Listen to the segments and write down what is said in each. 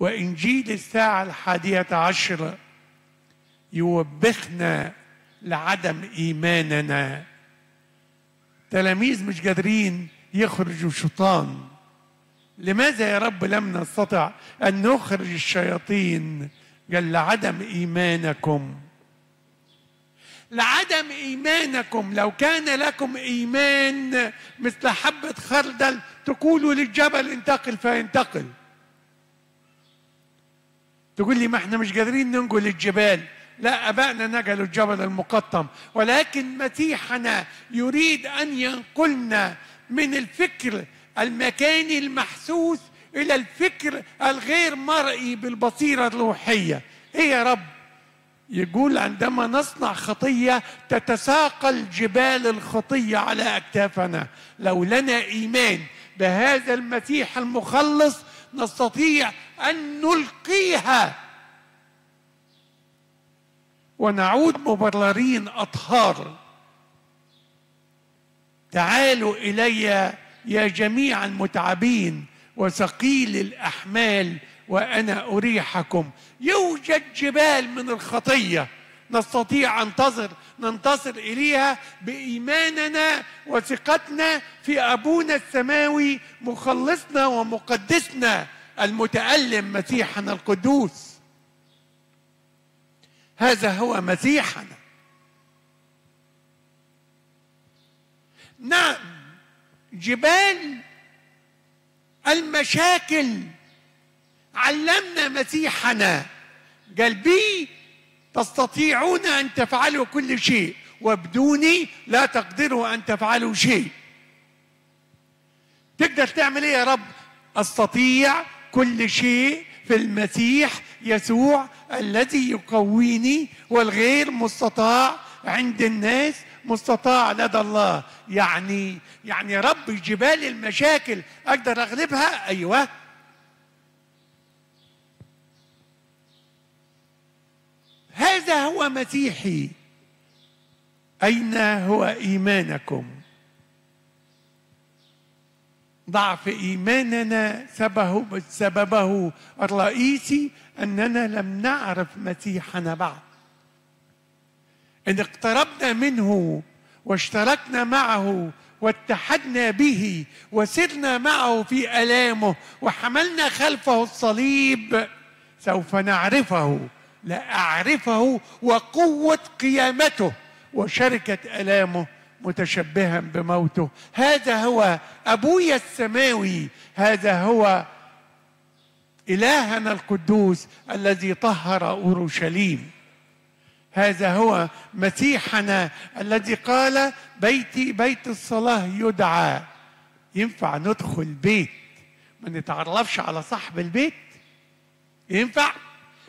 وإنجيل الساعة الحادية عشر يوبخنا لعدم إيماننا. تلاميذ مش قادرين يخرجوا شيطان. لماذا يا رب لم نستطع أن نخرج الشياطين؟ قال لعدم إيمانكم. لعدم إيمانكم. لو كان لكم إيمان مثل حبة خردل تقولوا للجبل انتقل فينتقل. تقول لي ما إحنا مش قادرين ننقل الجبال. لا ابائنا نقلوا الجبل المقطم. ولكن مسيحنا يريد أن ينقلنا من الفكر المكاني المحسوس إلى الفكر الغير مرئي بالبصيرة الروحية. إيه يا رب؟ يقول عندما نصنع خطية تتساقل جبال الخطية على أكتافنا. لو لنا إيمان بهذا المسيح المخلص نستطيع أن نلقيها. ونعود مبررين أطهار. تعالوا إلي يا جميع المتعبين وثقيل الأحمال وأنا أريحكم. يوجد جبال من الخطية. نستطيع انتظر ننتصر إليها بإيماننا وثقتنا في أبونا السماوي مخلصنا ومقدسنا. المتألم مسيحنا القدوس. هذا هو مسيحنا. نعم جبال المشاكل علمنا مسيحنا. قال بي تستطيعون أن تفعلوا كل شيء وبدوني لا تقدروا أن تفعلوا شيء. تقدر تعمل إيه يا رب؟ أستطيع كل شيء في المسيح يسوع الذي يقويني والغير مستطاع عند الناس مستطاع لدى الله. يعني يعني رب جبال المشاكل أقدر أغلبها؟ أيوه. هذا هو مسيحي. أين هو إيمانكم؟ ضعف إيماننا سببه سببه. الرئيسي أننا لم نعرف مسيحنا بعد. إن اقتربنا منه واشتركنا معه واتحدنا به وسرنا معه في ألامه وحملنا خلفه الصليب سوف نعرفه لأعرفه وقوة قيامته وشركة ألامه. متشبها بموته. هذا هو ابويا السماوي. هذا هو إلهنا القدوس الذي طهر أورشليم. هذا هو مسيحنا الذي قال بيتي بيت الصلاة يدعى. ينفع ندخل بيت. ما نتعرفش على صاحب البيت. ينفع؟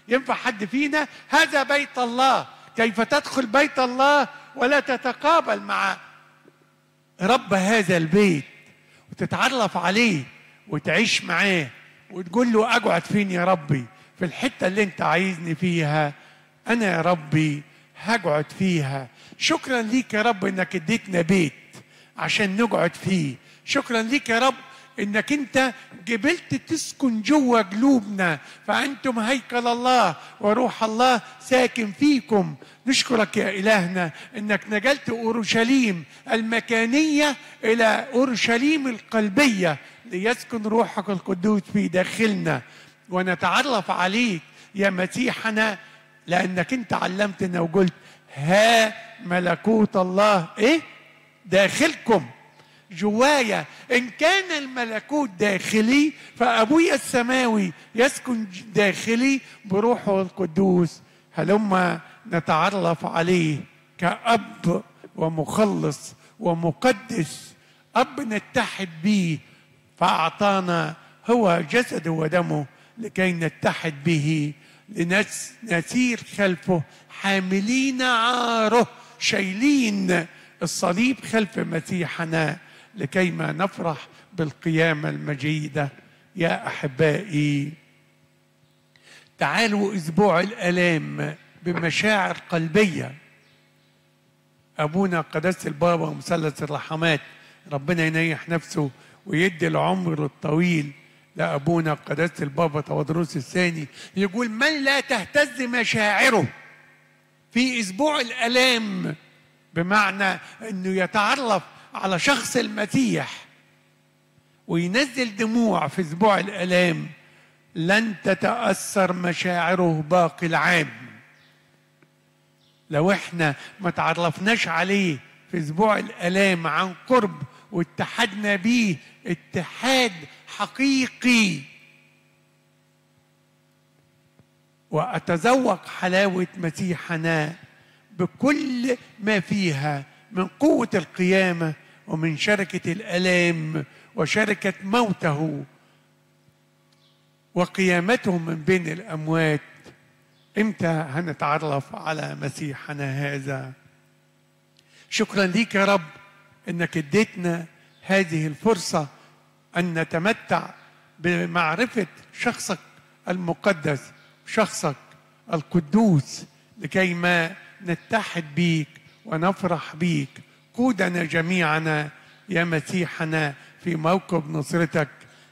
ينفع حد فينا؟ هذا بيت الله. كيف تدخل بيت الله؟ ولا تتقابل مع رب هذا البيت وتتعرف عليه وتعيش معاه وتقول له أقعد فين يا ربي؟ في الحتة اللي أنت عايزني فيها أنا يا ربي هقعد فيها. شكرا ليك يا رب إنك اديتنا بيت عشان نقعد فيه. شكرا ليك يا رب إنك أنت جبلت تسكن جوه قلوبنا فأنتم هيكل الله وروح الله ساكن فيكم. نشكرك يا إلهنا إنك نقلت أورشليم المكانية إلى أورشليم القلبية ليسكن روحك القدوس في داخلنا. ونتعرف عليك يا مسيحنا لأنك أنت علمتنا وقلت ها ملكوت الله إيه؟ داخلكم. جوايا. إن كان الملكوت داخلي فابويا السماوي يسكن داخلي بروحه القدوس. هلما نتعرف عليه كأب ومخلص ومقدس. أب نتحد به فأعطانا هو جسده ودمه لكي نتحد به. لنسير خلفه حاملين عاره شايلين الصليب خلف مسيحنا. لكيما نفرح بالقيامة المجيدة. يا أحبائي تعالوا أسبوع الآلام بمشاعر قلبية. أبونا قداسة البابا ومثلث الرحمات ربنا ينيح نفسه ويدي العمر الطويل لأبونا قداسة البابا تودروس الثاني يقول من لا تهتز مشاعره؟ في أسبوع الآلام بمعنى أنه يتعرف على شخص المسيح وينزل دموع في أسبوع الآلام لن تتأثر مشاعره باقي العام. لو إحنا ما تعرفناش عليه في أسبوع الألام عن قرب واتحدنا بيه اتحاد حقيقي. وأتذوق حلاوة مسيحنا بكل ما فيها من قوة القيامة ومن شركة الألام وشركة موته وقيامته من بين الأموات. إمتى هنتعرف على مسيحنا هذا؟ شكرا ليك يا رب إنك اديتنا هذه الفرصة أن نتمتع بمعرفة شخصك المقدس شخصك القدوس لكي ما نتحد بيك ونفرح بيك. قودنا جميعنا يا مسيحنا في موكب نصرتك.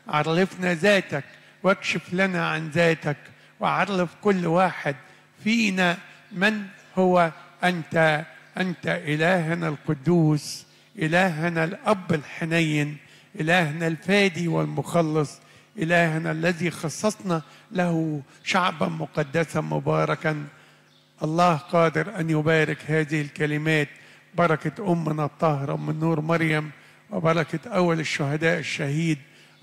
عرفنا ذاتك واكشف لنا عن ذاتك وعرف كل واحد فينا من هو. أنت أنت إلهنا القدوس إلهنا الأب الحنين إلهنا الفادي والمخلص إلهنا الذي خصصنا له شعبا مقدسا مباركا. الله قادر أن يبارك هذه الكلمات بركة أمنا الطاهره أم النور مريم وبركة أول الشهداء الشهيد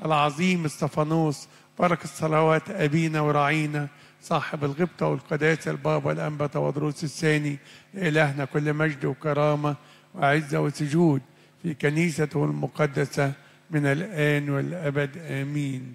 العظيم إستفانوس بركة صلوات أبينا وراعينا صاحب الغبطة والقداسة البابا الأنبا تودروس الثاني إلهنا كل مجد وكرامة وعزة وسجود في كنيسته المقدسة من الآن والأبد آمين.